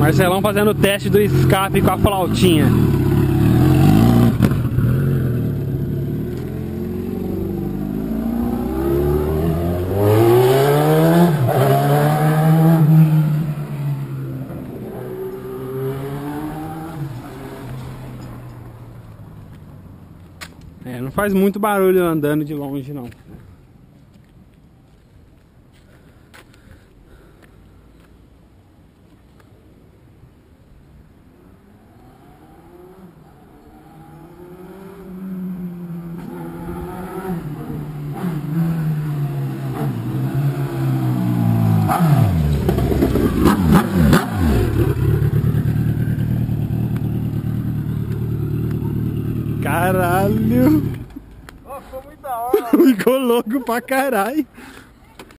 Marcelão fazendo o teste do escape com a flautinha. É, não faz muito barulho andando de longe não. Caralho! Oh, ficou muito da hora. Ficou louco pra caralho.